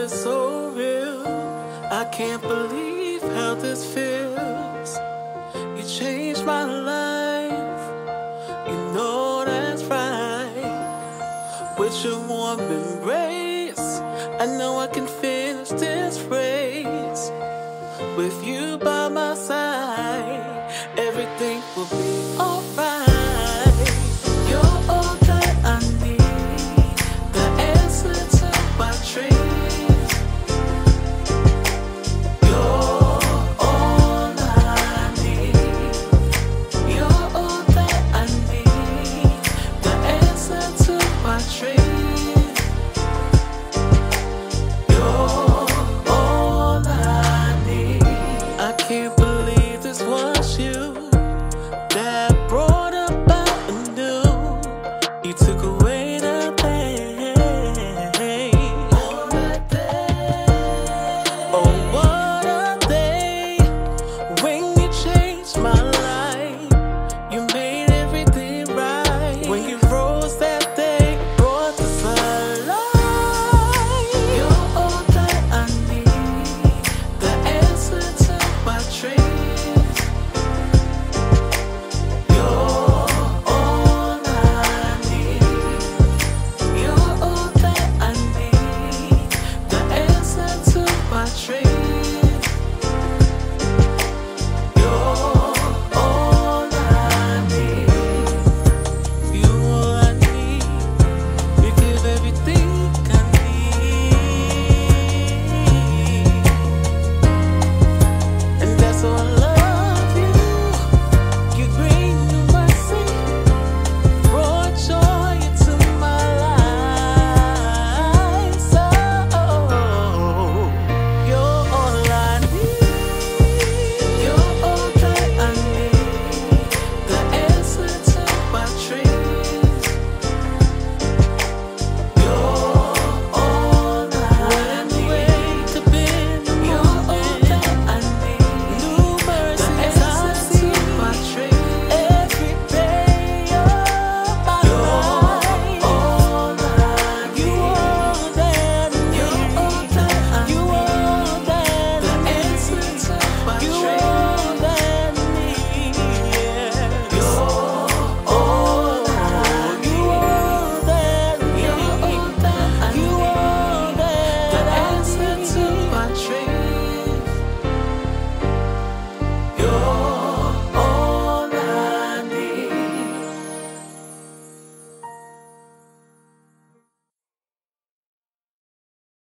is so real. I can't believe how this feels. You changed my life. You know that's right. With your warm embrace, I know I can finish this race. With you by my side, everything will be alright. train.